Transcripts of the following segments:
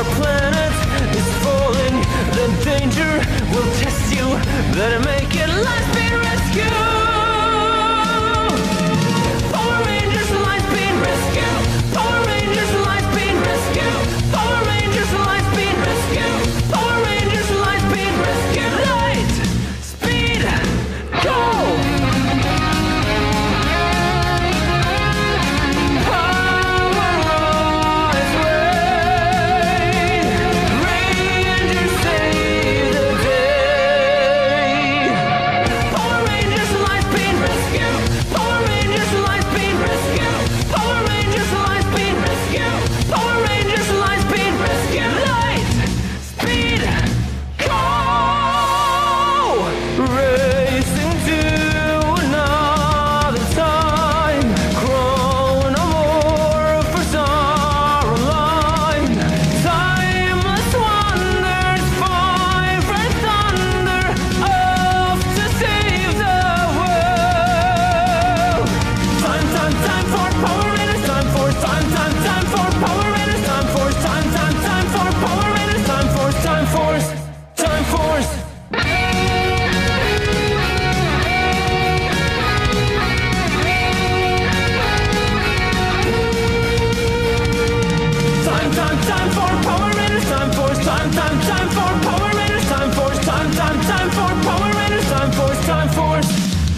Our planet is falling, the danger will test you. Better make it, life be rescued.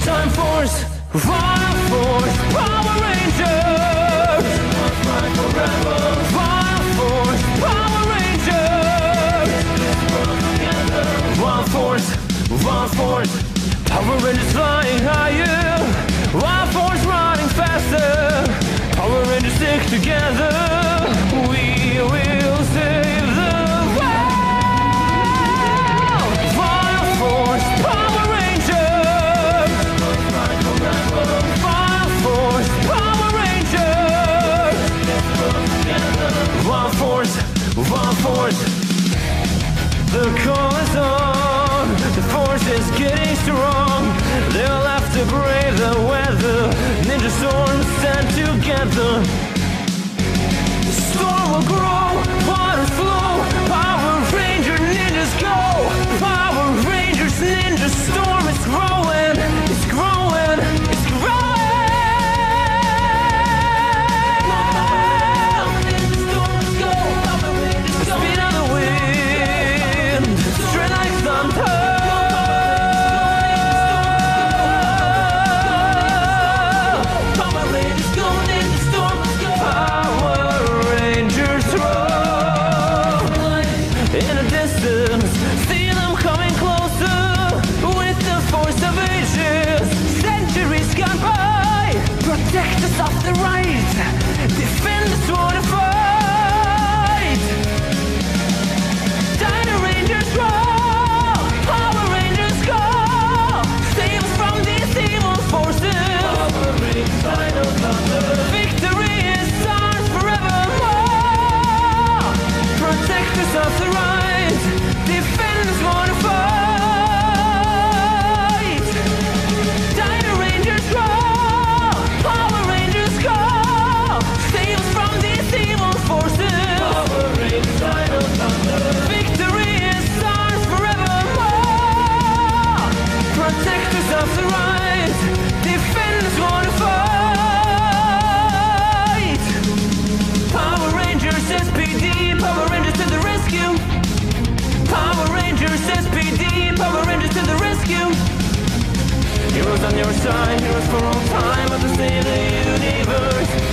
Time Force, Fire Force, Power Rangers. Fire Force, Power Rangers. Wild Force, Wild Force, Power Rangers flying higher. Wild Force running faster. Power Rangers stick together. born, stand together. The storm will grow.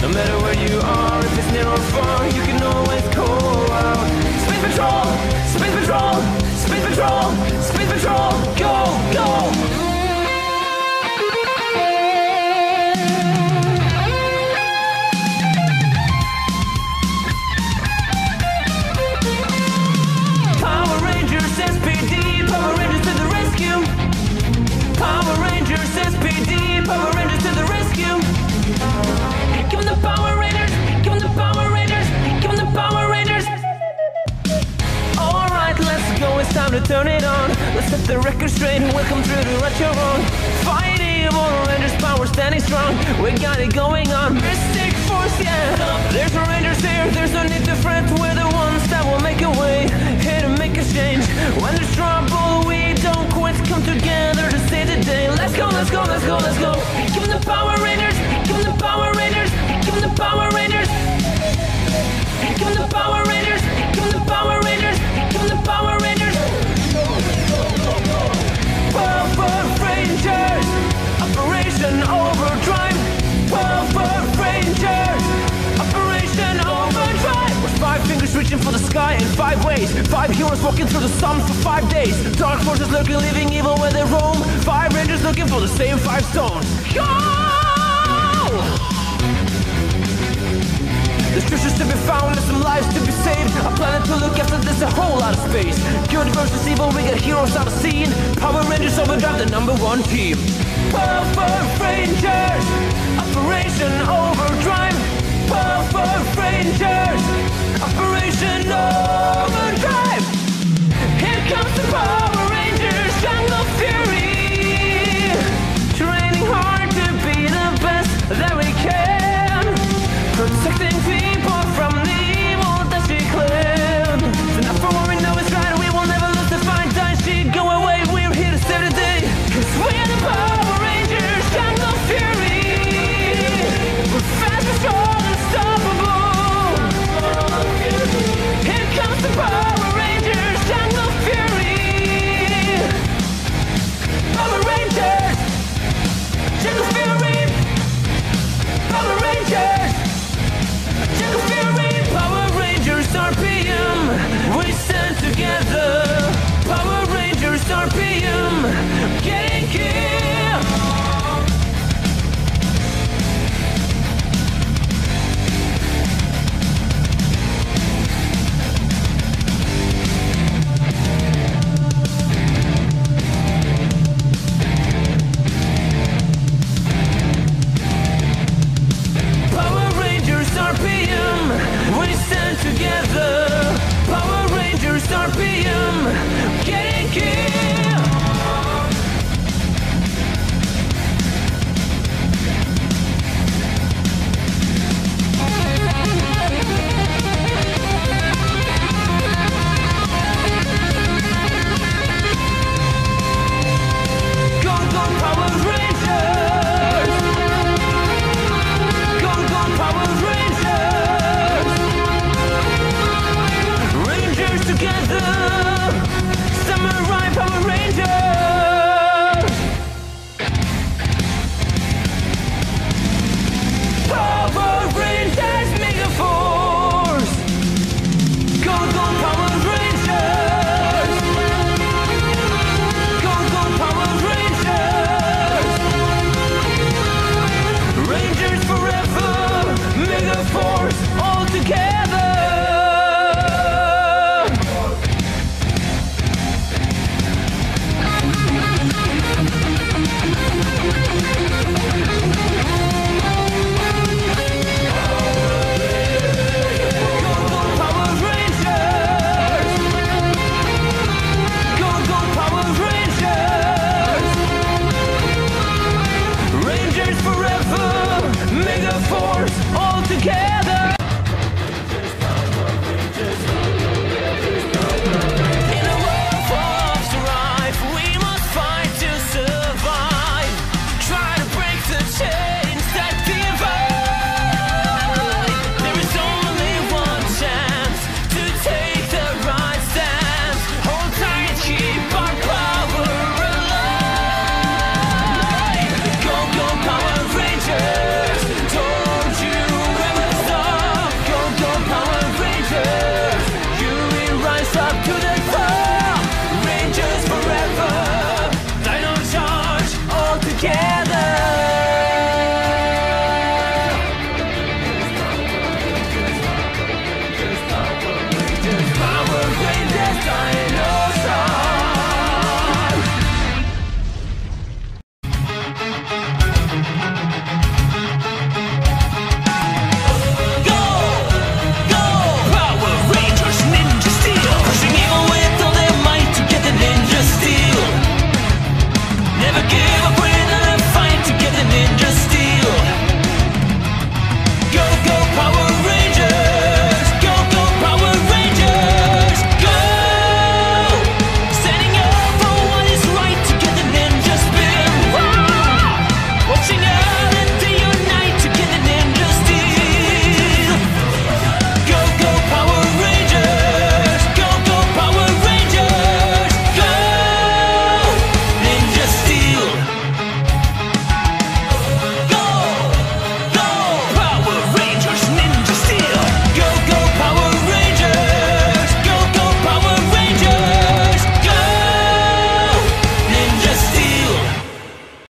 No matter where you are, if it's near or far, you can always call out. Space Patrol! Space Patrol! Space Patrol! Space Patrol! Sky in five ways. Five heroes walking through the sun for five days. Dark forces lurking, living evil where they roam. Five rangers looking for the same five stones. Go! There's treasures to be found and some lives to be saved. A planet to look after, there's a whole lot of space. Good versus evil, we got heroes on the scene. Power Rangers overdrive the number one team. Power Rangers, Operation Overdrive. I'm supposed.